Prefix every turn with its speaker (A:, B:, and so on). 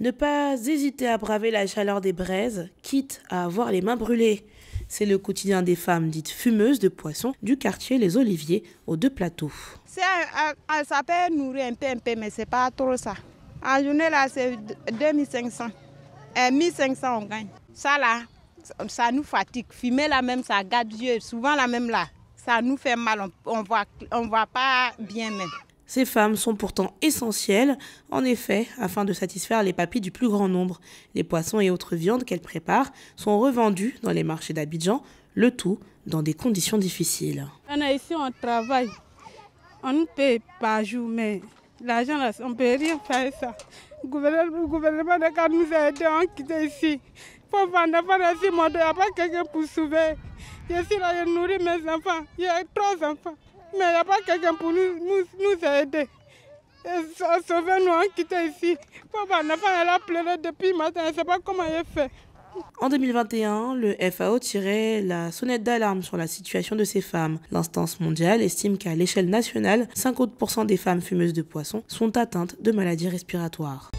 A: Ne pas hésiter à braver la chaleur des braises, quitte à avoir les mains brûlées. C'est le quotidien des femmes dites fumeuses de poissons du quartier Les Oliviers aux deux plateaux.
B: Ça peut nourrir un peu, un peu mais c'est pas trop ça. En journée là, c'est 2500. Et 1500 on gagne. Ça là, ça nous fatigue. Fumer là même, ça garde Dieu. Souvent là même là, ça nous fait mal. On ne voit, on voit pas bien même.
A: Ces femmes sont pourtant essentielles, en effet, afin de satisfaire les papilles du plus grand nombre. Les poissons et autres viandes qu'elles préparent sont revendus dans les marchés d'Abidjan, le tout dans des conditions difficiles.
C: On a ici, on travaille. On ne paye pas jour, mais l'argent, on ne peut rien faire ça. Le gouvernement de nous a aidés à quitter ici. Il faut vendre, il n'y a pas quelqu'un pour sauver. Je suis là, je nourris mes enfants. A trois enfants. Mais il n'y a pas quelqu'un pour nous, nous, nous aider. Sauver-nous, hein, quitter ici. Papa, enfant, elle a pleuré depuis matin, elle ne sait pas comment elle fait.
A: En 2021, le FAO tirait la sonnette d'alarme sur la situation de ces femmes. L'instance mondiale estime qu'à l'échelle nationale, 50% des femmes fumeuses de poissons sont atteintes de maladies respiratoires.